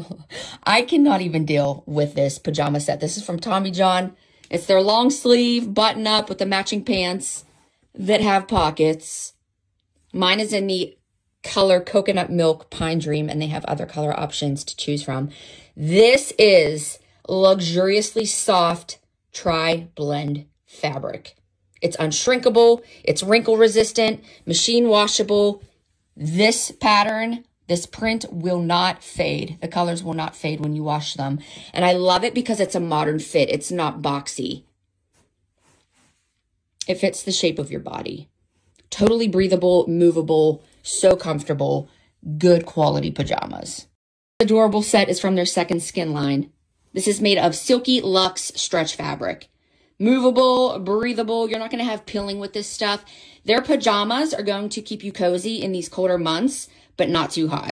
I cannot even deal with this pajama set. This is from Tommy John. It's their long sleeve button up with the matching pants that have pockets. Mine is in the color coconut milk pine dream and they have other color options to choose from. This is luxuriously soft tri-blend fabric. It's unshrinkable, it's wrinkle resistant, machine washable. This pattern, this print will not fade. The colors will not fade when you wash them. And I love it because it's a modern fit. It's not boxy. It fits the shape of your body. Totally breathable, movable, so comfortable, good quality pajamas. Adorable set is from their second skin line. This is made of silky luxe stretch fabric. Movable, breathable. You're not going to have pilling with this stuff. Their pajamas are going to keep you cozy in these colder months, but not too hot.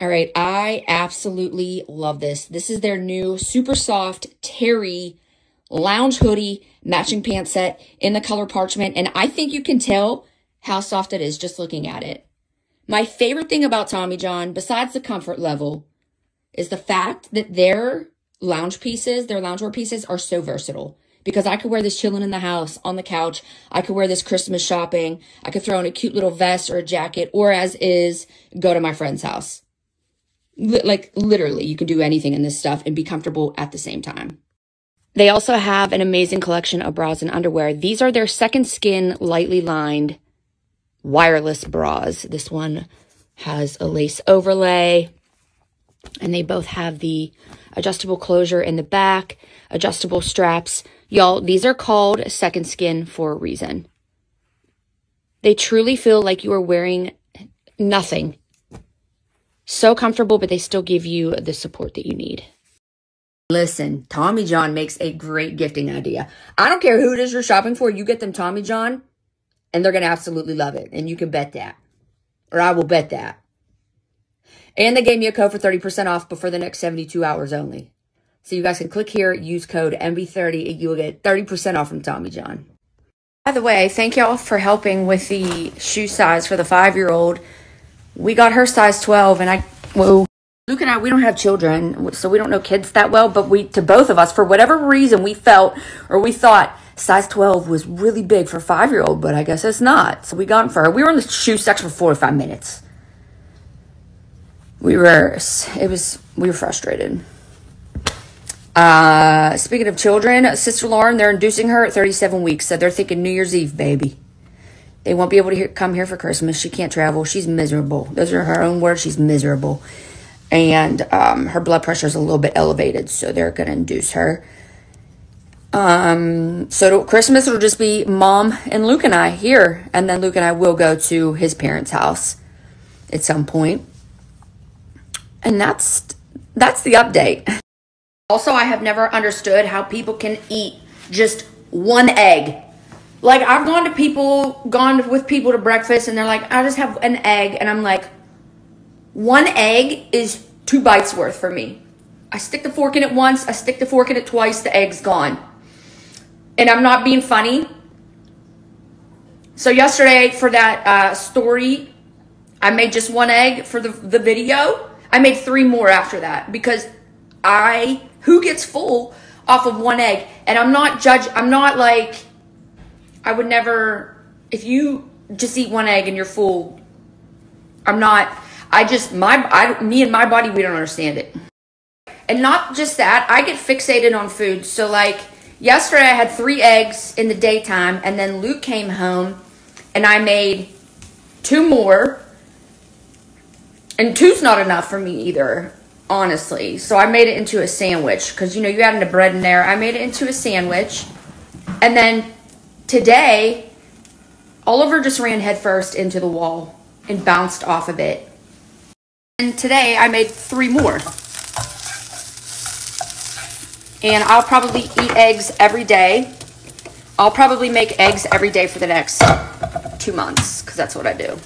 All right, I absolutely love this. This is their new super soft terry lounge hoodie matching pant set in the color parchment. And I think you can tell how soft it is just looking at it. My favorite thing about Tommy John, besides the comfort level, is the fact that their lounge pieces, their loungewear pieces are so versatile because I could wear this chilling in the house on the couch. I could wear this Christmas shopping. I could throw on a cute little vest or a jacket or as is go to my friend's house. Like literally you can do anything in this stuff and be comfortable at the same time. They also have an amazing collection of bras and underwear. These are their second skin lightly lined wireless bras. This one has a lace overlay and they both have the adjustable closure in the back, adjustable straps. Y'all, these are called second skin for a reason. They truly feel like you are wearing nothing. So comfortable, but they still give you the support that you need. Listen, Tommy John makes a great gifting idea. I don't care who it is you're shopping for, you get them Tommy John, and they're going to absolutely love it. And you can bet that. Or I will bet that. And they gave me a code for 30% off before the next 72 hours only. So you guys can click here, use code MB30, and you will get 30% off from Tommy John. By the way, thank y'all for helping with the shoe size for the five-year-old. We got her size 12, and I, whoa. Luke and I, we don't have children, so we don't know kids that well, but we, to both of us, for whatever reason, we felt or we thought size 12 was really big for five-year-old, but I guess it's not. So we got them for her. We were in the shoe section for 45 minutes we were it was we were frustrated. Uh speaking of children sister lauren they're inducing her at 37 weeks so they're thinking new year's eve baby. They won't be able to come here for christmas. She can't travel. She's miserable. Those are her own words. She's miserable. And um, her blood pressure is a little bit elevated so they're going to induce her. Um, so christmas it'll just be mom and luke and i here and then luke and i will go to his parents house at some point and that's that's the update. Also, I have never understood how people can eat just one egg. Like I've gone to people, gone with people to breakfast, and they're like, "I just have an egg," and I'm like, one egg is two bites worth for me. I stick the fork in it once, I stick the fork in it twice, the egg's gone. And I'm not being funny. So yesterday for that uh, story, I made just one egg for the, the video. I made three more after that because I, who gets full off of one egg? And I'm not judge, I'm not like, I would never, if you just eat one egg and you're full, I'm not, I just, my, I, me and my body, we don't understand it. And not just that, I get fixated on food. So like yesterday I had three eggs in the daytime and then Luke came home and I made two more and two's not enough for me either, honestly. So I made it into a sandwich because, you know, you add the bread in there. I made it into a sandwich. And then today, Oliver just ran headfirst into the wall and bounced off of it. And today I made three more. And I'll probably eat eggs every day. I'll probably make eggs every day for the next two months because that's what I do.